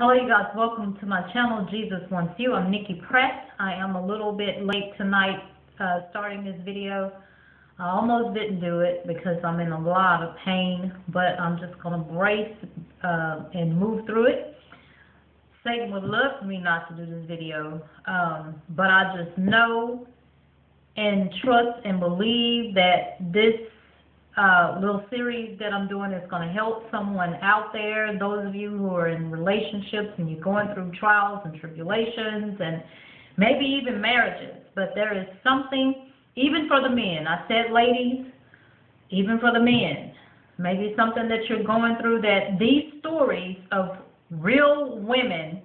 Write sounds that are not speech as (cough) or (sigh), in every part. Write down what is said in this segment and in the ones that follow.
Hello, you guys. Welcome to my channel, Jesus Wants You. I'm Nikki Press. I am a little bit late tonight uh, starting this video. I almost didn't do it because I'm in a lot of pain, but I'm just going to brace uh, and move through it. Satan would love for me not to do this video, um, but I just know and trust and believe that this uh, little series that I'm doing that's going to help someone out there. Those of you who are in relationships and you're going through trials and tribulations and maybe even marriages, but there is something, even for the men. I said, ladies, even for the men, maybe something that you're going through that these stories of real women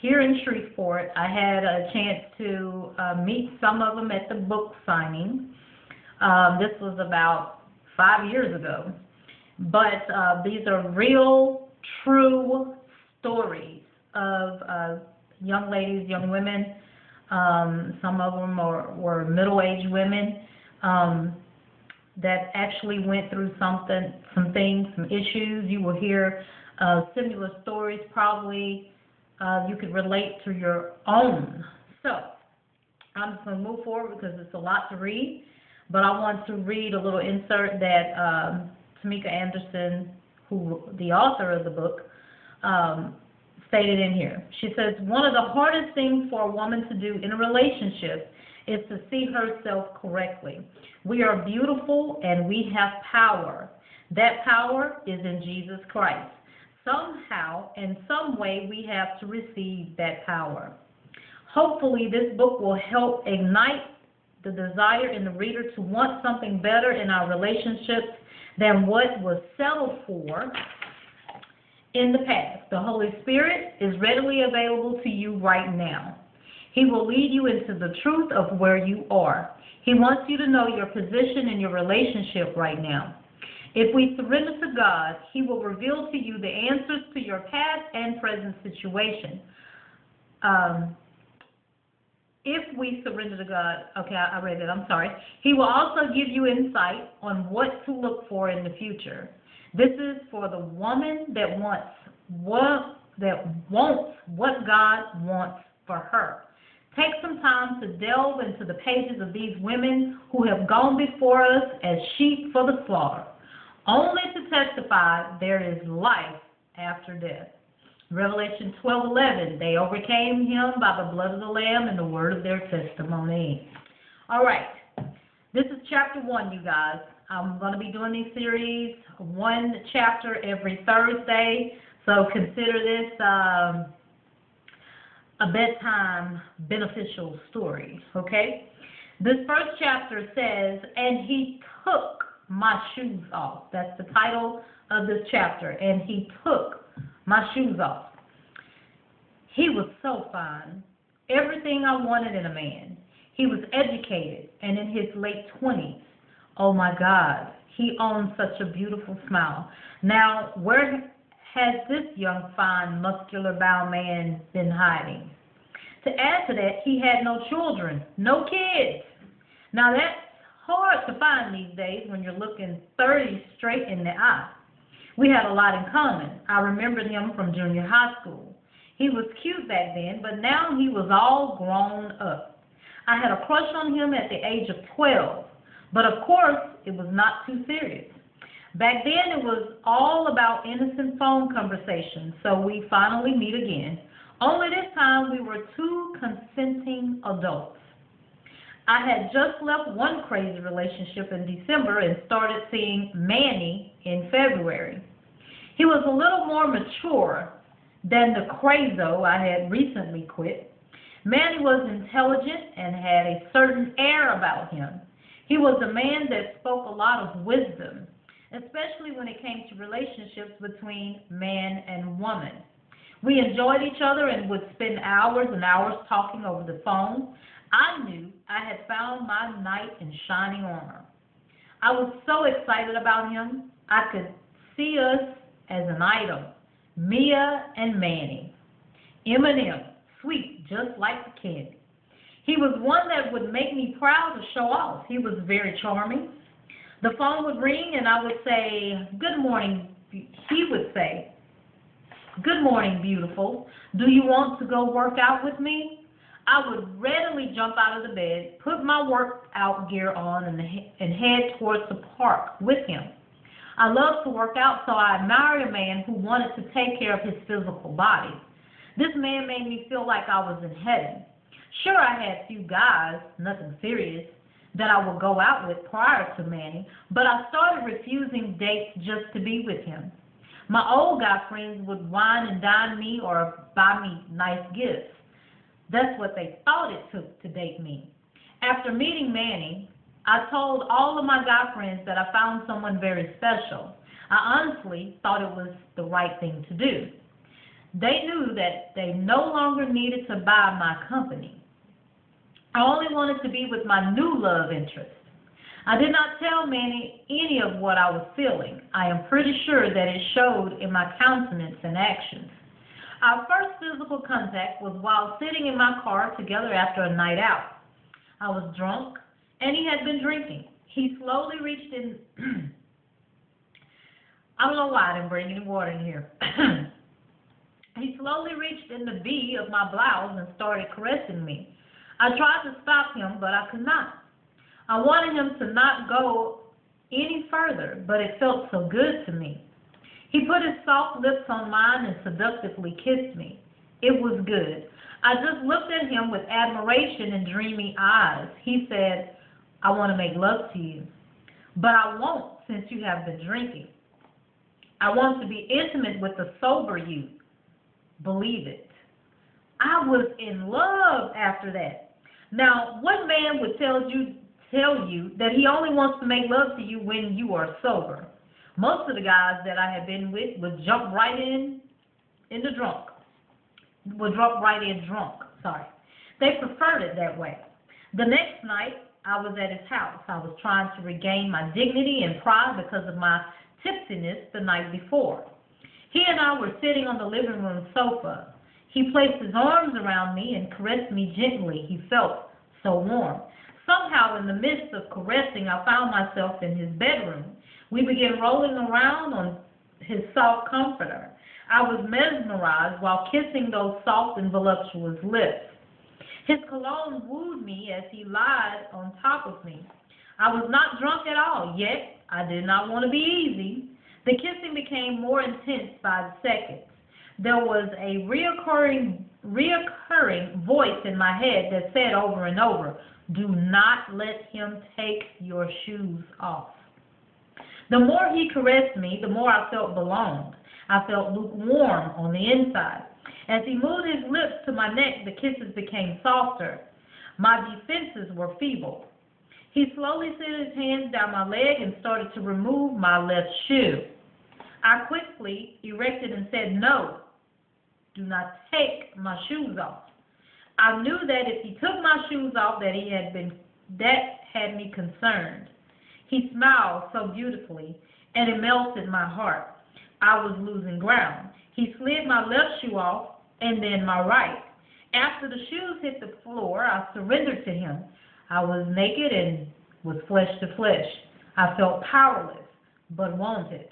here in Shreveport, I had a chance to uh, meet some of them at the book signing. Um, this was about five years ago. But uh, these are real, true stories of uh, young ladies, young women. Um, some of them are, were middle-aged women um, that actually went through something, some things, some issues. You will hear uh, similar stories. Probably uh, you could relate to your own. So I'm just going to move forward because it's a lot to read. But I want to read a little insert that um, Tamika Anderson, who the author of the book, um, stated in here. She says, one of the hardest things for a woman to do in a relationship is to see herself correctly. We are beautiful and we have power. That power is in Jesus Christ. Somehow, and some way, we have to receive that power. Hopefully, this book will help ignite the desire in the reader to want something better in our relationships than what was settled for in the past. The Holy Spirit is readily available to you right now. He will lead you into the truth of where you are. He wants you to know your position in your relationship right now. If we surrender to God, He will reveal to you the answers to your past and present situation. Um, if we surrender to God, okay, I, read it, I'm sorry. He will also give you insight on what to look for in the future. This is for the woman that wants what that wants what God wants for her. Take some time to delve into the pages of these women who have gone before us as sheep for the slaughter, only to testify there is life after death. Revelation 12:11, they overcame him by the blood of the lamb and the word of their testimony. All right. This is chapter 1, you guys. I'm going to be doing these series one chapter every Thursday. So consider this um, a bedtime beneficial story, okay? This first chapter says, And he took my shoes off. That's the title of this chapter. And he took my shoes off. He was so fine. Everything I wanted in a man. He was educated and in his late 20s. Oh my God, he owned such a beautiful smile. Now, where has this young, fine, muscular bound man been hiding? To add to that, he had no children, no kids. Now, that's hard to find these days when you're looking 30 straight in the eye. We had a lot in common. I remembered him from junior high school. He was cute back then, but now he was all grown up. I had a crush on him at the age of 12, but of course, it was not too serious. Back then, it was all about innocent phone conversations, so we finally meet again. Only this time, we were two consenting adults. I had just left one crazy relationship in December and started seeing Manny in February. He was a little more mature than the crazo I had recently quit. Manny was intelligent and had a certain air about him. He was a man that spoke a lot of wisdom, especially when it came to relationships between man and woman. We enjoyed each other and would spend hours and hours talking over the phone. I knew I had found my knight in shining armor. I was so excited about him, I could see us as an item, Mia and Manny. M&M, sweet, just like the candy. He was one that would make me proud to show off. He was very charming. The phone would ring and I would say, good morning. He would say, Good morning, beautiful. Do you want to go work out with me? I would readily jump out of the bed, put my workout gear on, and, and head towards the park with him. I love to work out, so I admired a man who wanted to take care of his physical body. This man made me feel like I was in heaven. Sure, I had a few guys, nothing serious, that I would go out with prior to Manny, but I started refusing dates just to be with him. My old guy friends would wine and dine me or buy me nice gifts. That's what they thought it took to date me. After meeting Manny, I told all of my guy friends that I found someone very special. I honestly thought it was the right thing to do. They knew that they no longer needed to buy my company. I only wanted to be with my new love interest. I did not tell Manny any of what I was feeling. I am pretty sure that it showed in my countenance and actions. Our first physical contact was while sitting in my car together after a night out. I was drunk, and he had been drinking. He slowly reached in. I don't know why I didn't bring any water in here. (clears throat) he slowly reached in the V of my blouse and started caressing me. I tried to stop him, but I could not. I wanted him to not go any further, but it felt so good to me. He put his soft lips on mine and seductively kissed me. It was good. I just looked at him with admiration and dreamy eyes. He said, I want to make love to you, but I won't since you have been drinking. I want to be intimate with the sober you. Believe it. I was in love after that. Now, what man would tell you tell you that he only wants to make love to you when you are sober? Most of the guys that I had been with would jump right in in the drunk. Would drop right in drunk. Sorry. They preferred it that way. The next night, I was at his house. I was trying to regain my dignity and pride because of my tipsiness the night before. He and I were sitting on the living room sofa. He placed his arms around me and caressed me gently. He felt so warm. Somehow, in the midst of caressing, I found myself in his bedroom. We began rolling around on his soft comforter. I was mesmerized while kissing those soft and voluptuous lips. His cologne wooed me as he lied on top of me. I was not drunk at all, yet I did not want to be easy. The kissing became more intense by the seconds. There was a reoccurring, reoccurring voice in my head that said over and over, Do not let him take your shoes off. The more he caressed me, the more I felt belonged. I felt lukewarm on the inside. As he moved his lips to my neck, the kisses became softer. My defenses were feeble. He slowly slid his hands down my leg and started to remove my left shoe. I quickly erected and said, No, do not take my shoes off. I knew that if he took my shoes off, that he had been that had me concerned. He smiled so beautifully, and it melted my heart. I was losing ground. He slid my left shoe off, and then my right. After the shoes hit the floor, I surrendered to him. I was naked and was flesh to flesh. I felt powerless, but wanted.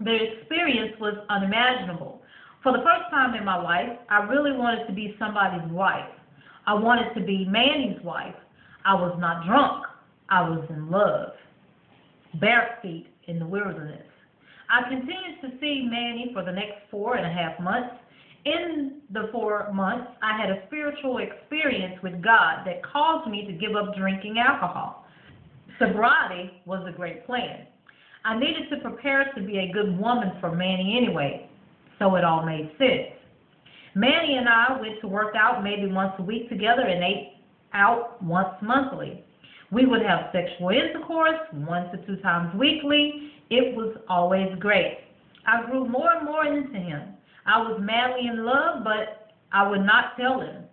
The experience was unimaginable. For the first time in my life, I really wanted to be somebody's wife. I wanted to be Manny's wife. I was not drunk. I was in love bare feet in the wilderness. I continued to see Manny for the next four and a half months. In the four months, I had a spiritual experience with God that caused me to give up drinking alcohol. Sobriety was a great plan. I needed to prepare to be a good woman for Manny anyway, so it all made sense. Manny and I went to work out maybe once a week together and ate out once monthly. We would have sexual intercourse one to two times weekly. It was always great. I grew more and more into him. I was madly in love, but I would not tell him.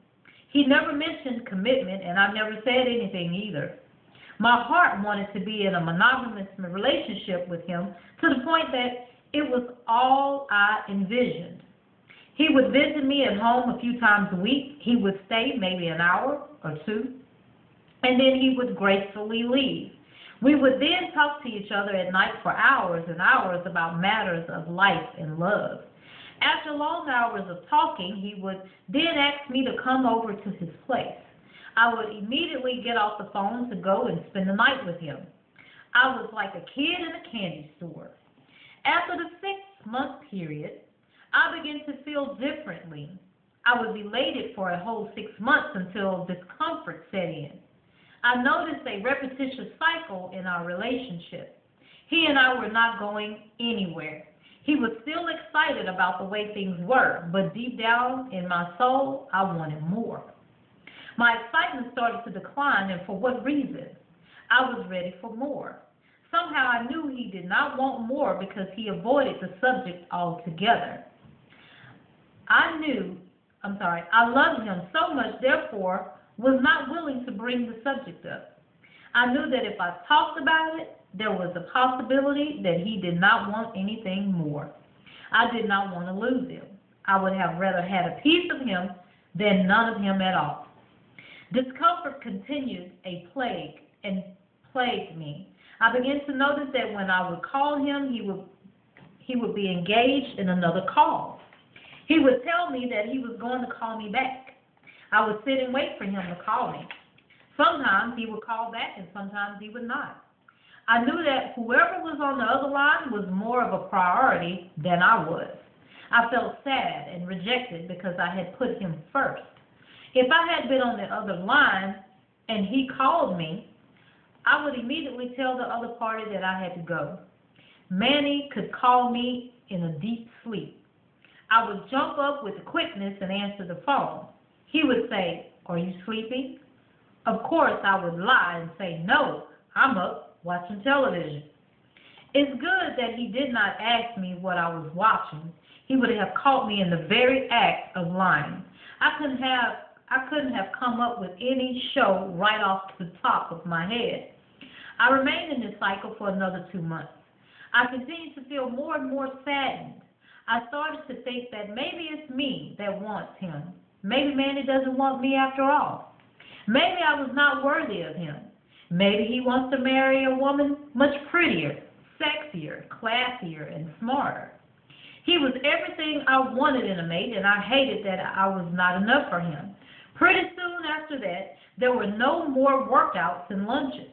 He never mentioned commitment, and I never said anything either. My heart wanted to be in a monogamous relationship with him to the point that it was all I envisioned. He would visit me at home a few times a week. He would stay maybe an hour or two and then he would gracefully leave. We would then talk to each other at night for hours and hours about matters of life and love. After long hours of talking, he would then ask me to come over to his place. I would immediately get off the phone to go and spend the night with him. I was like a kid in a candy store. After the six month period, I began to feel differently. I was elated for a whole six months until discomfort set in. I noticed a repetitious cycle in our relationship. He and I were not going anywhere. He was still excited about the way things were, but deep down in my soul, I wanted more. My excitement started to decline, and for what reason? I was ready for more. Somehow I knew he did not want more because he avoided the subject altogether. I knew, I'm sorry, I loved him so much, therefore, was not willing to bring the subject up. I knew that if I talked about it, there was a possibility that he did not want anything more. I did not want to lose him. I would have rather had a piece of him than none of him at all. Discomfort continued a plague and plagued me. I began to notice that when I would call him, he would he would be engaged in another call. He would tell me that he was going to call me back. I would sit and wait for him to call me. Sometimes he would call back and sometimes he would not. I knew that whoever was on the other line was more of a priority than I was. I felt sad and rejected because I had put him first. If I had been on the other line and he called me, I would immediately tell the other party that I had to go. Manny could call me in a deep sleep. I would jump up with quickness and answer the phone. He would say, Are you sleeping? Of course, I would lie and say, No, I'm up watching television. It's good that he did not ask me what I was watching. He would have caught me in the very act of lying. I couldn't have I couldn't have come up with any show right off the top of my head. I remained in this cycle for another two months. I continued to feel more and more saddened. I started to think that maybe it's me that wants him. Maybe Manny doesn't want me after all. Maybe I was not worthy of him. Maybe he wants to marry a woman much prettier, sexier, classier, and smarter. He was everything I wanted in a mate, and I hated that I was not enough for him. Pretty soon after that, there were no more workouts and lunches.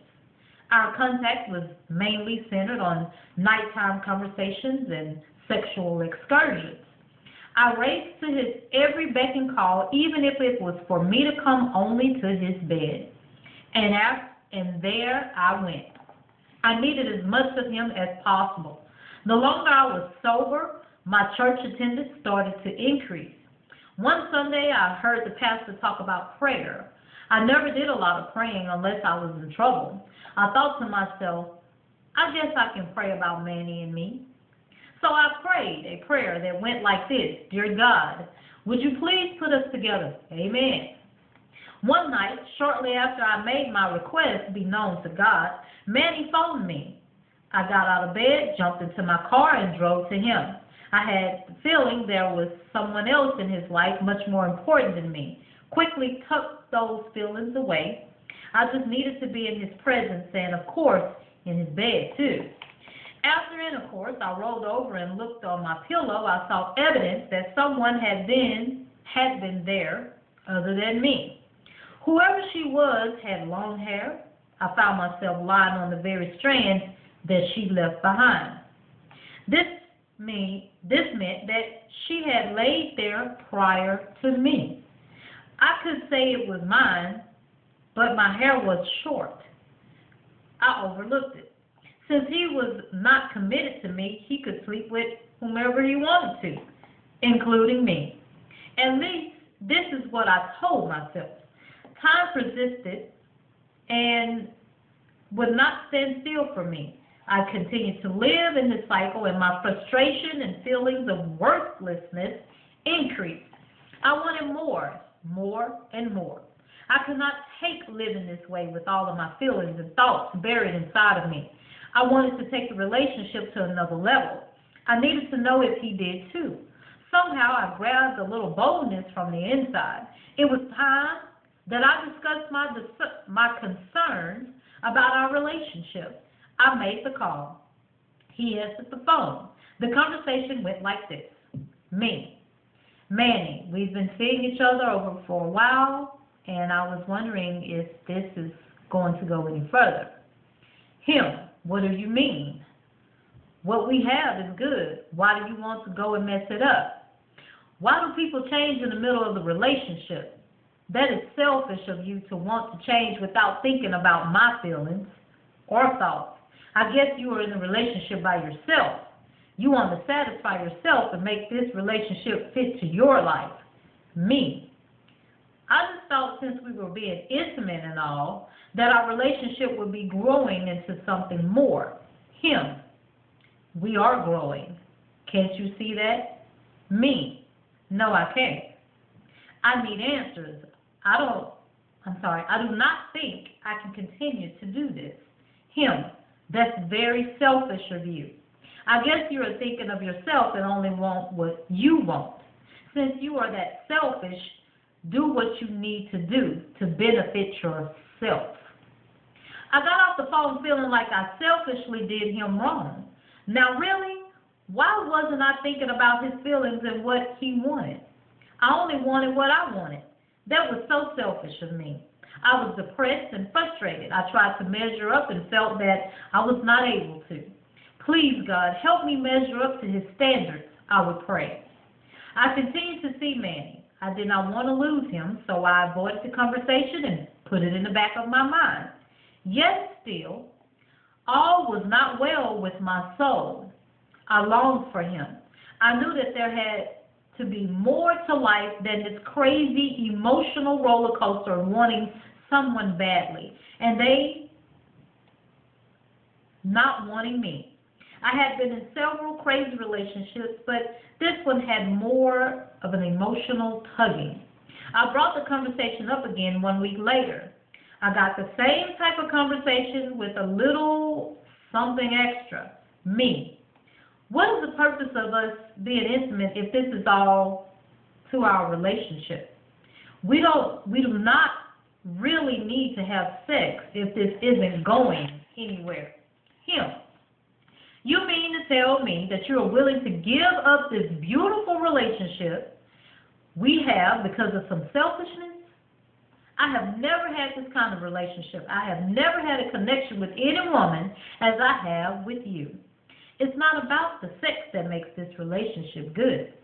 Our contact was mainly centered on nighttime conversations and sexual excursions. I raced to his every beck and call, even if it was for me to come only to his bed. And after and there I went. I needed as much of him as possible. The longer I was sober, my church attendance started to increase. One Sunday, I heard the pastor talk about prayer. I never did a lot of praying unless I was in trouble. I thought to myself, I guess I can pray about Manny and me. So I prayed a prayer that went like this Dear God, would you please put us together? Amen. One night, shortly after I made my request be known to God, Manny phoned me. I got out of bed, jumped into my car, and drove to him. I had the feeling there was someone else in his life much more important than me. Quickly tucked those feelings away. I just needed to be in his presence and, of course, in his bed, too. After intercourse, I rolled over and looked on my pillow. I saw evidence that someone had been had been there other than me. Whoever she was had long hair. I found myself lying on the very strand that she left behind. This me this meant that she had laid there prior to me. I could say it was mine, but my hair was short. I overlooked it. Since he was not committed to me, he could sleep with whomever he wanted to, including me. At least this is what I told myself. Time persisted and would not stand still for me. I continued to live in this cycle, and my frustration and feelings of worthlessness increased. I wanted more, more, and more. I could not take living this way with all of my feelings and thoughts buried inside of me. I wanted to take the relationship to another level. I needed to know if he did too. Somehow I grabbed a little boldness from the inside. It was time that I discussed my, my concerns about our relationship. I made the call. He answered the phone. The conversation went like this Me. Manny, we've been seeing each other over for a while, and I was wondering if this is going to go any further. Him, what do you mean? What we have is good. Why do you want to go and mess it up? Why do people change in the middle of the relationship? That is selfish of you to want to change without thinking about my feelings or thoughts. I guess you are in a relationship by yourself. You want to satisfy yourself and make this relationship fit to your life. Me. I just thought since we were being intimate and all, that our relationship would be growing into something more. Him. We are growing. Can't you see that? Me. No, I can't. I need answers. I don't, I'm sorry, I do not think I can continue to do this. Him. That's very selfish of you. I guess you are thinking of yourself and only want what you want. Since you are that selfish, do what you need to do to benefit yourself. I got off the phone feeling like I selfishly did him wrong. Now, really, why wasn't I thinking about his feelings and what he wanted? I only wanted what I wanted. That was so selfish of me. I was depressed and frustrated. I tried to measure up and felt that I was not able to. Please, God, help me measure up to his standards, I would pray. I continued to see Manny. I did not want to lose him, so I avoided the conversation and put it in the back of my mind. Yet still, all was not well with my soul. I longed for him. I knew that there had to be more to life than this crazy emotional roller coaster of wanting someone badly and they not wanting me. I had been in several crazy relationships, but this one had more of an emotional tugging. I brought the conversation up again one week later. I got the same type of conversation with a little something extra. Me. What is the purpose of us being intimate if this is all to our relationship? We don't we do not really need to have sex if this isn't going anywhere. Him. You mean to tell me that you are willing to give up this beautiful relationship we have because of some selfishness? I have never had this kind of relationship. I have never had a connection with any woman as I have with you. It's not about the sex that makes this relationship good.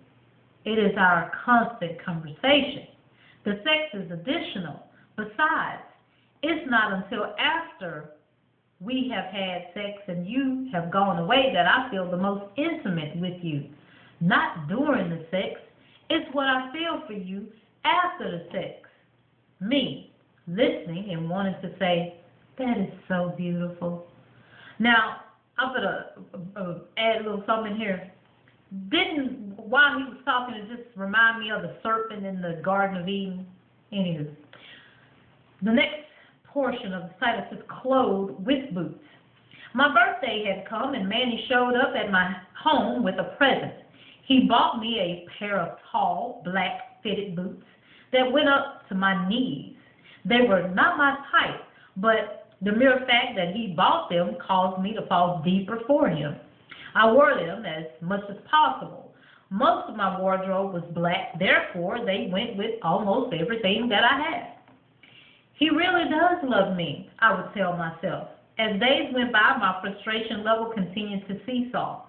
It is our constant conversation. The sex is additional. Besides, it's not until after we have had sex and you have gone away that I feel the most intimate with you. Not during the sex. It's what I feel for you after the sex me listening and wanting to say, that is so beautiful. Now, I'm going to uh, add a little something here. Didn't, while he was talking, it just remind me of the serpent in the Garden of Eden. Anywho, the next portion of the title says clothed with boots. My birthday had come and Manny showed up at my home with a present. He bought me a pair of tall, black fitted boots that went up to my knees. They were not my type, but the mere fact that he bought them caused me to fall deeper for him. I wore them as much as possible. Most of my wardrobe was black, therefore they went with almost everything that I had. He really does love me, I would tell myself. As days went by, my frustration level continued to seesaw.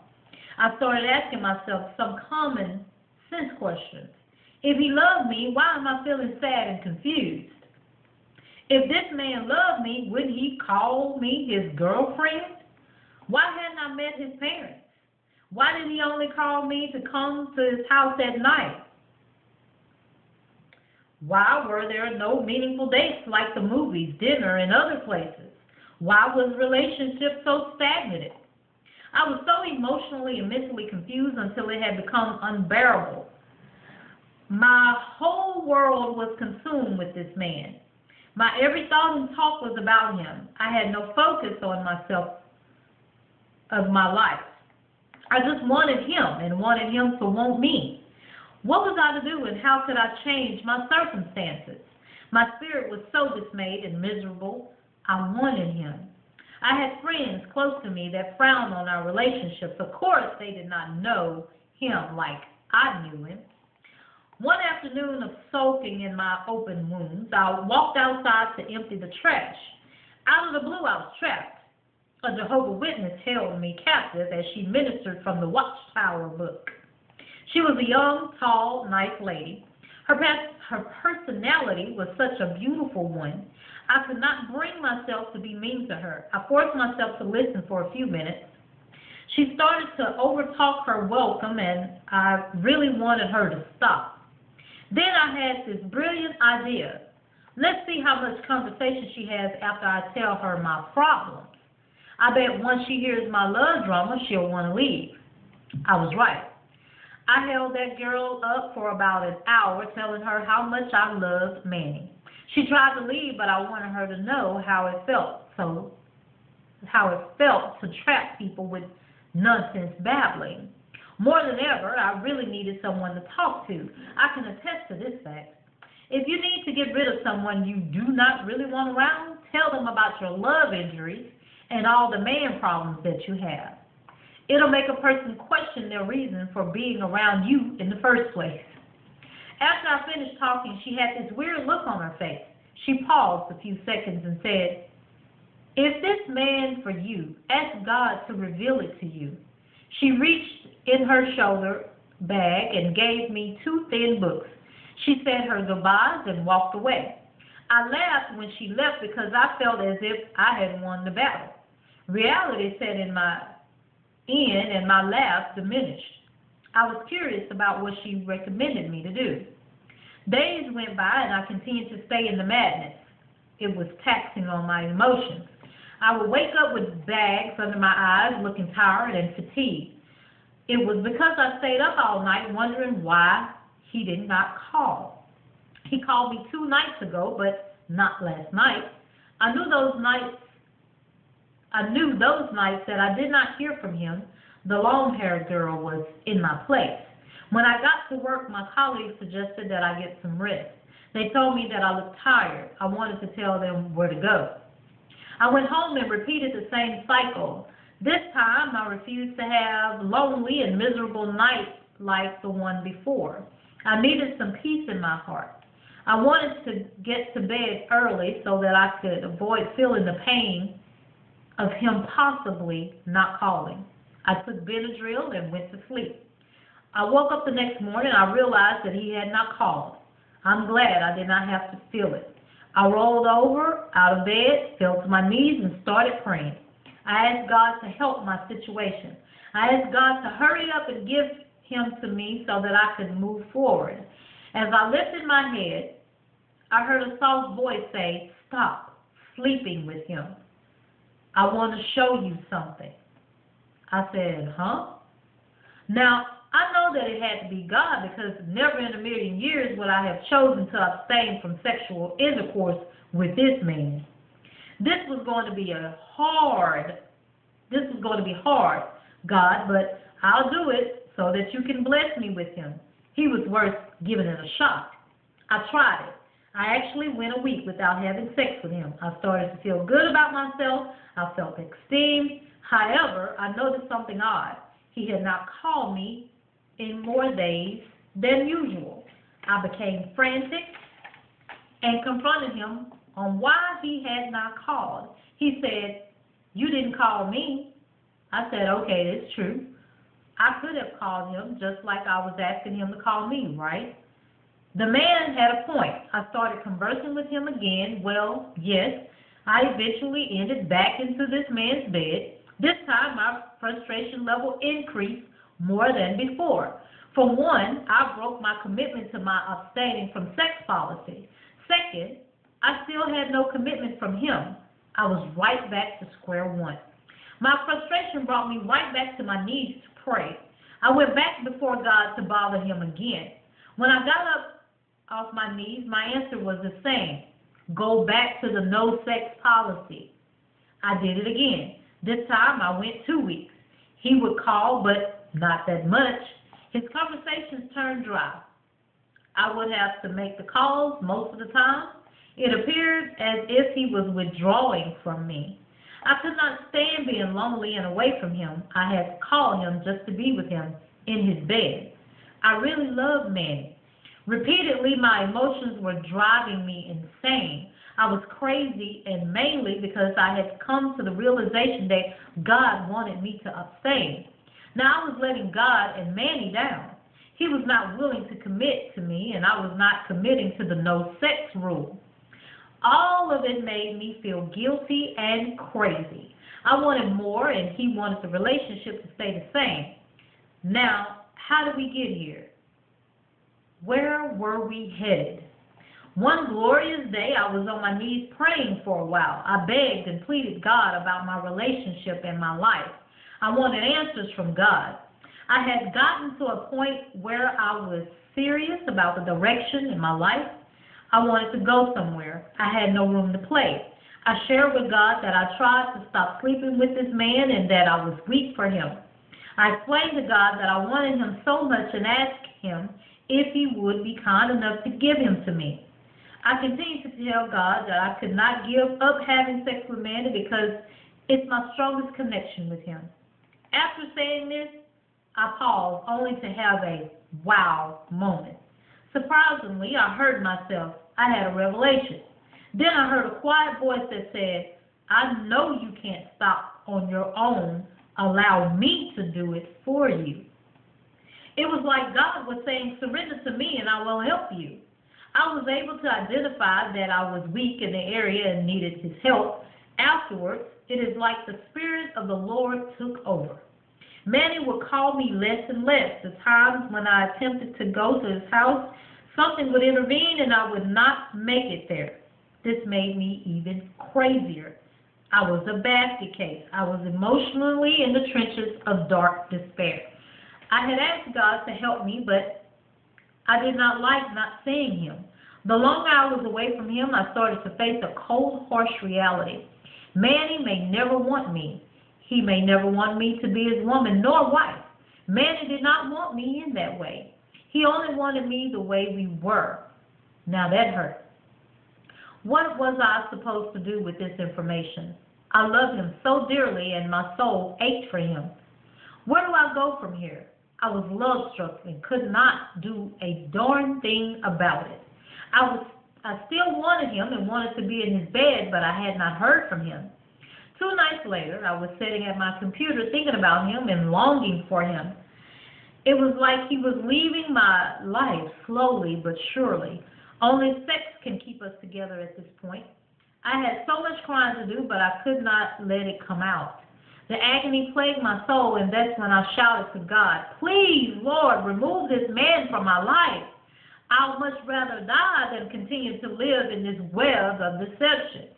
I started asking myself some common sense questions. If he loved me, why am I feeling sad and confused? If this man loved me, wouldn't he call me his girlfriend? Why hadn't I met his parents? Why did he only call me to come to his house at night? Why were there no meaningful dates like the movies, dinner, and other places? Why was the relationship so stagnant? I was so emotionally and mentally confused until it had become unbearable. My whole world was consumed with this man. My every thought and talk was about him. I had no focus on myself of my life. I just wanted him and wanted him to want me. What was I to do and how could I change my circumstances? My spirit was so dismayed and miserable. I wanted him. I had friends close to me that frowned on our relationships. Of course, they did not know him like I knew him. One afternoon of soaking in my open wounds, I walked outside to empty the trash. Out of the blue, I was trapped. A Jehovah Witness held me captive as she ministered from the Watchtower book. She was a young, tall, nice lady. Her, her personality was such a beautiful one. I could not bring myself to be mean to her. I forced myself to listen for a few minutes. She started to overtalk her welcome, and I really wanted her to stop. Then I had this brilliant idea. Let's see how much conversation she has after I tell her my problems. I bet once she hears my love drama, she'll want to leave. I was right. I held that girl up for about an hour, telling her how much I loved Manny. She tried to leave, but I wanted her to know how it felt. So, how it felt to trap people with nonsense babbling. More than ever, I really needed someone to talk to. I can attest to this fact. If you need to get rid of someone you do not really want around, tell them about your love injuries and all the man problems that you have. It'll make a person question their reason for being around you in the first place. After I finished talking, she had this weird look on her face. She paused a few seconds and said, If this man for you, ask God to reveal it to you. She reached in her shoulder bag and gave me two thin books. She said her goodbyes and walked away. I laughed when she left because I felt as if I had won the battle. Reality set in my in and my laugh diminished. I was curious about what she recommended me to do. Days went by and I continued to stay in the madness. It was taxing on my emotions. I would wake up with bags under my eyes, looking tired and fatigued. It was because I stayed up all night wondering why he did not call. He called me two nights ago, but not last night. I knew those nights I knew those nights that I did not hear from him, the long-haired girl was in my place. When I got to work, my colleagues suggested that I get some rest. They told me that I looked tired. I wanted to tell them where to go. I went home and repeated the same cycle. This time, I refused to have lonely and miserable nights like the one before. I needed some peace in my heart. I wanted to get to bed early so that I could avoid feeling the pain of him possibly not calling. I took Benadryl and went to sleep. I woke up the next morning. And I realized that he had not called. I'm glad I did not have to feel it. I rolled over out of bed, fell to my knees, and started praying. I asked God to help my situation. I asked God to hurry up and give him to me so that I could move forward. As I lifted my head, I heard a soft voice say, Stop sleeping with him. I want to show you something. I said, Huh? Now, I know that it had to be God because never in a million years would I have chosen to abstain from sexual intercourse with this man. This was going to be a hard, this was going to be hard, God, but I'll do it so that you can bless me with him. He was worth giving it a shot. I tried it. I actually went a week without having sex with him. I started to feel good about myself. I felt esteemed. However, I noticed something odd. He had not called me in more days than usual. I became frantic and confronted him on why he had not called. He said, You didn't call me. I said, Okay, that's true. I could have called him just like I was asking him to call me, right? The man had a point. I started conversing with him again. Well, yes, I eventually ended back into this man's bed. This time my frustration level increased more than before. For one, I broke my commitment to my abstaining from sex policy. Second, I still had no commitment from him. I was right back to square one. My frustration brought me right back to my knees to pray. I went back before God to bother him again. When I got up off my knees, my answer was the same. Go back to the no sex policy. I did it again. This time I went two weeks. He would call, but not that much. His conversations turned dry. I would have to make the calls most of the time. It appeared as if he was withdrawing from me. I could not stand being lonely and away from him. I had to call him just to be with him in his bed. I really loved Manny. Repeatedly, my emotions were driving me insane. I was crazy, and mainly because I had come to the realization that God wanted me to abstain. Now I was letting God and Manny down. He was not willing to commit to me, and I was not committing to the no sex rule. All of it made me feel guilty and crazy. I wanted more, and he wanted the relationship to stay the same. Now, how did we get here? Where were we headed? One glorious day, I was on my knees praying for a while. I begged and pleaded God about my relationship and my life. I wanted answers from God. I had gotten to a point where I was serious about the direction in my life. I wanted to go somewhere. I had no room to play. I shared with God that I tried to stop sleeping with this man and that I was weak for him. I explained to God that I wanted him so much and asked him if he would be kind enough to give him to me. I continued to tell God that I could not give up having sex with Manny because it's my strongest connection with him. After saying this, I paused only to have a wow moment. Surprisingly, I heard myself. I had a revelation. Then I heard a quiet voice that said, I know you can't stop on your own. Allow me to do it for you. It was like God was saying, surrender to me and I will help you. I was able to identify that I was weak in the area and needed his help. Afterwards, it is like the Spirit of the Lord took over. Manny would call me less and less. The times when I attempted to go to his house, something would intervene and I would not make it there. This made me even crazier. I was a basket case. I was emotionally in the trenches of dark despair. I had asked God to help me, but I did not like not seeing him. The longer I was away from him, I started to face a cold, harsh reality. Manny may never want me. He may never want me to be his woman nor wife. Manny did not want me in that way. He only wanted me the way we were. Now that hurt. What was I supposed to do with this information? I loved him so dearly and my soul ached for him. Where do I go from here? I was love struck and could not do a darn thing about it. I was I still wanted him and wanted to be in his bed, but I had not heard from him. Two nights later, I was sitting at my computer thinking about him and longing for him. It was like he was leaving my life slowly but surely. Only sex can keep us together at this point. I had so much crying to do, but I could not let it come out. The agony plagued my soul, and that's when I shouted to God, Please, Lord, remove this man from my life. I'd much rather die than continue to live in this web of deception.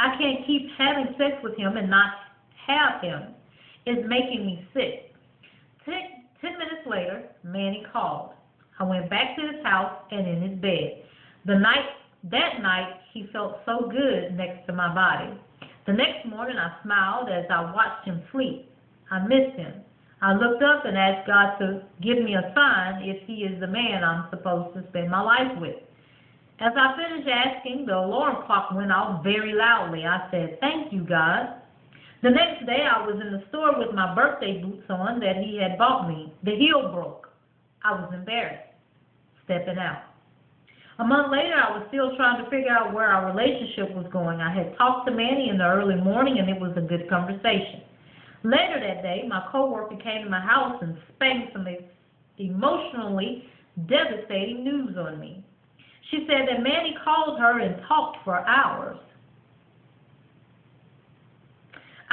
I can't keep having sex with him and not have him. It's making me sick. Ten, ten minutes later, Manny called. I went back to his house and in his bed. The night that night he felt so good next to my body. The next morning I smiled as I watched him sleep. I missed him. I looked up and asked God to give me a sign if he is the man I'm supposed to spend my life with. As I finished asking, the alarm clock went off very loudly. I said, Thank you, God. The next day I was in the store with my birthday boots on that he had bought me. The heel broke. I was embarrassed, stepping out. A month later, I was still trying to figure out where our relationship was going. I had talked to Manny in the early morning, and it was a good conversation. Later that day, my coworker came to my house and spanked some emotionally devastating news on me. She said that Manny called her and talked for hours.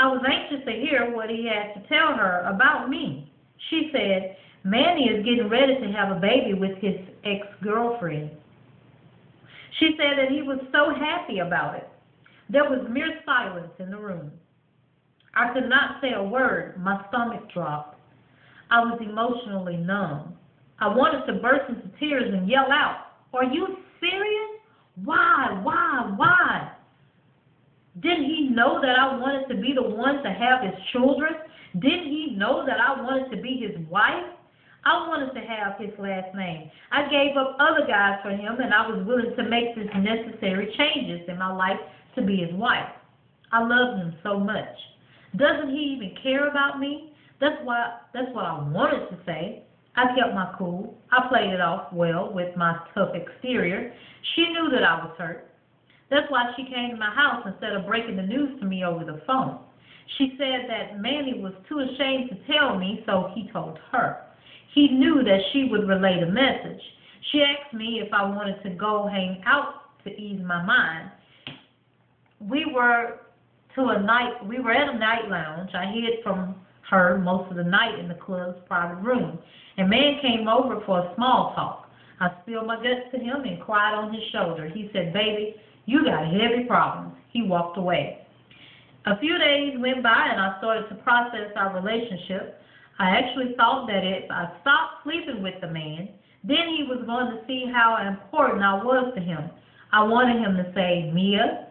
I was anxious to hear what he had to tell her about me. She said, Manny is getting ready to have a baby with his ex-girlfriend. She said that he was so happy about it. There was mere silence in the room. I could not say a word. My stomach dropped. I was emotionally numb. I wanted to burst into tears and yell out, Are you serious? Why, why, why? Didn't he know that I wanted to be the one to have his children? Didn't he know that I wanted to be his wife? I wanted to have his last name. I gave up other guys for him, and I was willing to make these necessary changes in my life to be his wife. I love him so much. Doesn't he even care about me? That's why that's what I wanted to say. I kept my cool. I played it off well with my tough exterior. She knew that I was hurt. That's why she came to my house instead of breaking the news to me over the phone. She said that Manny was too ashamed to tell me, so he told her. He knew that she would relay the message. She asked me if I wanted to go hang out to ease my mind. We were to a night we were at a night lounge. I hid from her most of the night in the club's private room. A man came over for a small talk. I spilled my guts to him and cried on his shoulder. He said, Baby, you got heavy problems. He walked away. A few days went by and I started to process our relationship. I actually thought that if I stopped sleeping with the man, then he was going to see how important I was to him. I wanted him to say, Mia,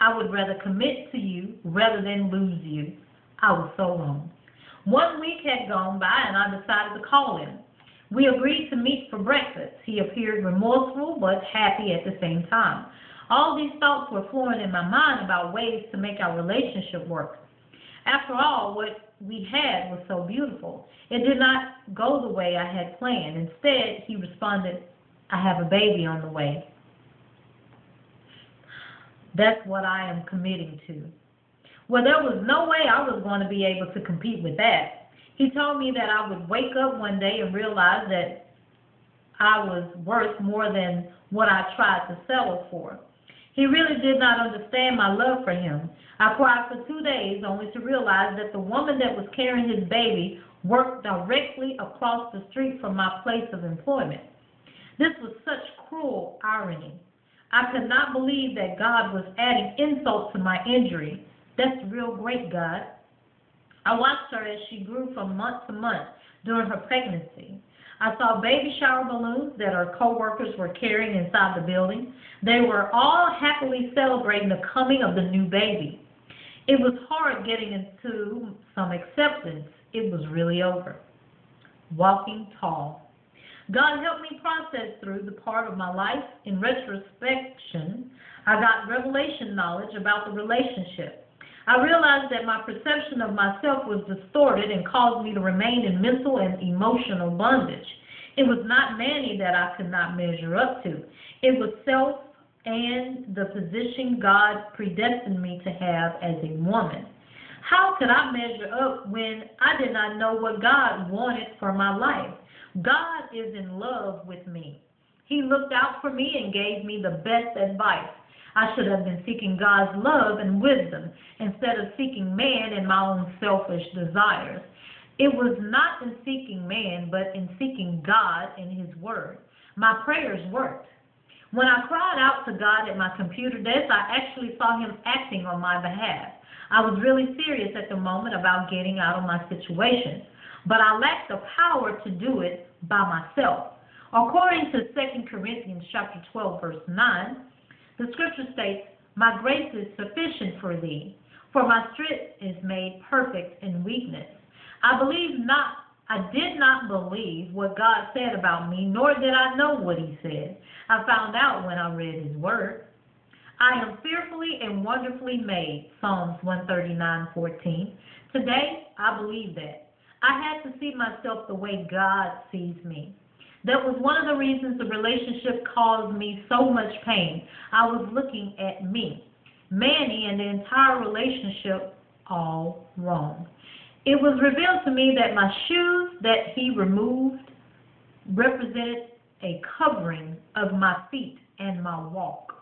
I would rather commit to you rather than lose you. I was so wrong. One week had gone by and I decided to call him. We agreed to meet for breakfast. He appeared remorseful but happy at the same time. All these thoughts were flowing in my mind about ways to make our relationship work. After all, what we had was so beautiful. It did not go the way I had planned. Instead, he responded, I have a baby on the way. That's what I am committing to. Well, there was no way I was going to be able to compete with that. He told me that I would wake up one day and realize that I was worth more than what I tried to settle for. He really did not understand my love for him. I cried for two days only to realize that the woman that was carrying his baby worked directly across the street from my place of employment. This was such cruel irony. I could not believe that God was adding insult to my injury. That's real great, God. I watched her as she grew from month to month during her pregnancy. I saw baby shower balloons that our coworkers were carrying inside the building. They were all happily celebrating the coming of the new baby. It was hard getting into some acceptance. It was really over. Walking tall. God helped me process through the part of my life. In retrospection, I got revelation knowledge about the relationship. I realized that my perception of myself was distorted and caused me to remain in mental and emotional bondage. It was not Manny that I could not measure up to. It was self and the position God predestined me to have as a woman. How could I measure up when I did not know what God wanted for my life? God is in love with me. He looked out for me and gave me the best advice. I should have been seeking God's love and wisdom instead of seeking man and my own selfish desires. It was not in seeking man, but in seeking God and His Word. My prayers worked. When I cried out to God at my computer desk, I actually saw Him acting on my behalf. I was really serious at the moment about getting out of my situation, but I lacked the power to do it by myself. According to 2 Corinthians chapter 12, verse 9, the scripture states, My grace is sufficient for thee, for my strength is made perfect in weakness. I believe not I did not believe what God said about me, nor did I know what he said. I found out when I read his word. I am fearfully and wonderfully made, Psalms 139:14. Today, I believe that. I had to see myself the way God sees me. That was one of the reasons the relationship caused me so much pain. I was looking at me. Manny and the entire relationship all wrong. It was revealed to me that my shoes that he removed represented a covering of my feet and my walk.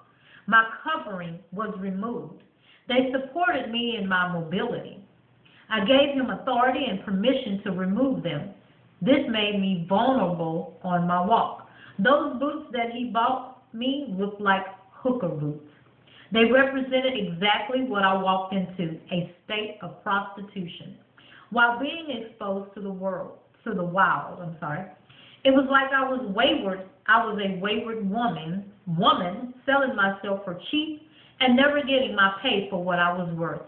My covering was removed. They supported me in my mobility. I gave him authority and permission to remove them. This made me vulnerable on my walk. Those boots that he bought me looked like hooker boots. They represented exactly what I walked into, a state of prostitution. While being exposed to the world, to the wild, I'm sorry, it was like I was wayward. I was a wayward woman, woman selling myself for cheap and never getting my pay for what I was worth.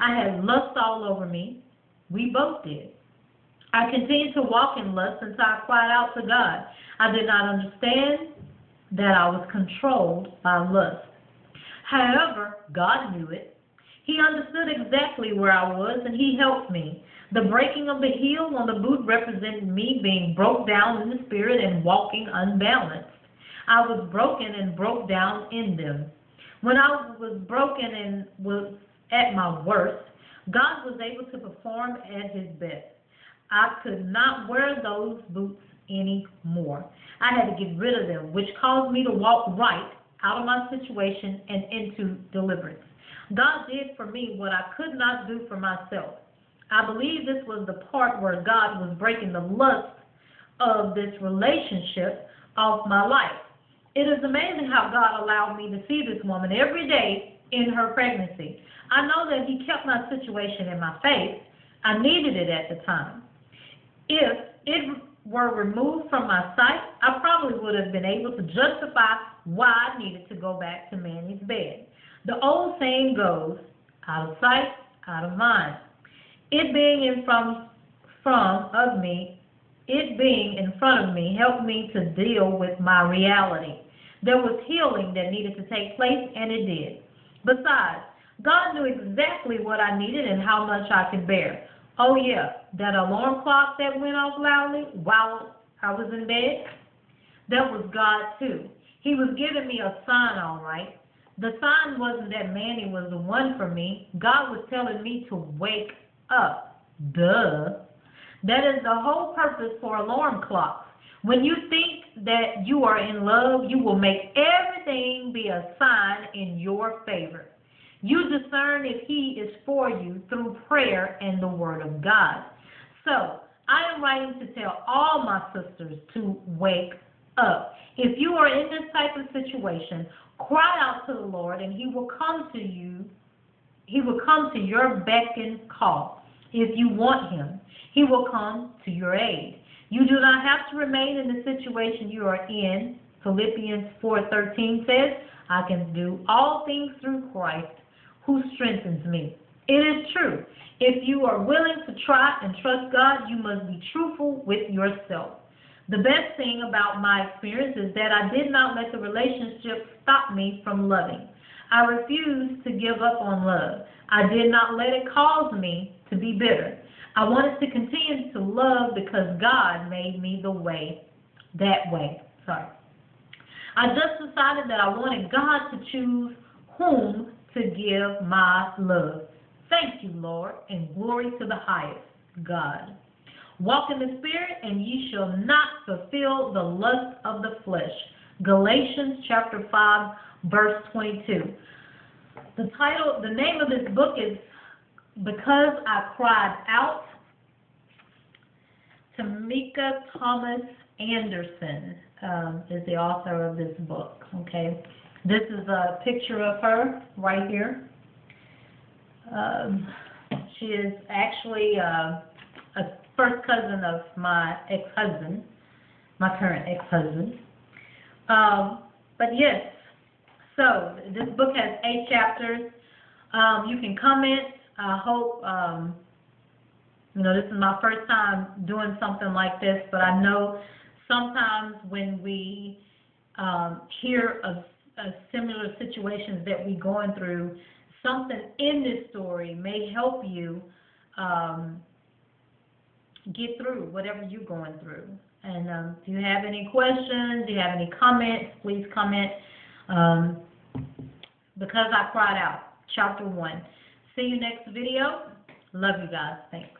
I had lust all over me. We both did. I continued to walk in lust until I cried out to God. I did not understand that I was controlled by lust. However, God knew it. He understood exactly where I was and he helped me. The breaking of the heel on the boot represented me being broke down in the spirit and walking unbalanced. I was broken and broke down in them. When I was broken and was at my worst, God was able to perform at his best. I could not wear those boots anymore. I had to get rid of them, which caused me to walk right out of my situation and into deliverance. God did for me what I could not do for myself. I believe this was the part where God was breaking the lust of this relationship off my life. It is amazing how God allowed me to see this woman every day in her pregnancy. I know that He kept my situation in my face. I needed it at the time. If it were removed from my sight, I probably would have been able to justify why I needed to go back to Manny's bed. The old saying goes, out of sight, out of mind. It being in front from of me, it being in front of me helped me to deal with my reality. There was healing that needed to take place, and it did. Besides, God knew exactly what I needed and how much I could bear. Oh, yeah, that alarm clock that went off loudly while I was in bed, that was God, too. He was giving me a sign, all right. The sign wasn't that Manny was the one for me. God was telling me to wake up. Duh. That is the whole purpose for alarm clocks. When you think that you are in love, you will make everything be a sign in your favor. You discern if He is for you through prayer and the Word of God. So, I am writing to tell all my sisters to wake up. If you are in this type of situation, cry out to the Lord and He will come to you. He will come to your beck and call. If you want Him, He will come to your aid. You do not have to remain in the situation you are in. Philippians 4:13 says, "I can do all things through Christ who strengthens me." It is true. If you are willing to try and trust God, you must be truthful with yourself. The best thing about my experience is that I did not let the relationship stop me from loving. I refused to give up on love. I did not let it cause me to be bitter. I wanted to continue to love because God made me the way, that way. Sorry. I just decided that I wanted God to choose whom to give my love. Thank you, Lord, and glory to the highest, God. Walk in the Spirit, and ye shall not fulfill the lust of the flesh. Galatians chapter 5, verse 22. The title, the name of this book is Because I Cried Out. Tamika Thomas Anderson um, is the author of this book. Okay, this is a picture of her right here. Um, she is actually uh, a first cousin of my ex-husband, my current ex-husband. Um, but yes, so this book has eight chapters. Um, you can comment. I hope, um, you know, this is my first time doing something like this, but I know sometimes when we um, hear of, of similar situations that we're going through, something in this story may help you um, get through whatever you're going through. And um, if you have any questions, you have any comments, please comment. Um, because I cried out, chapter 1. See you next video. Love you guys. Thanks.